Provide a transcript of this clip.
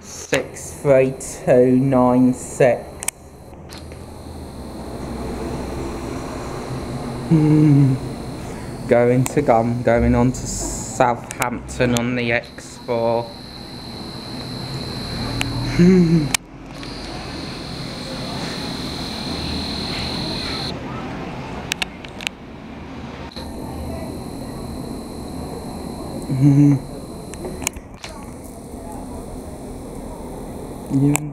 Six three oh, two nine six. Going to Gum, going on to Southampton on the X4. 因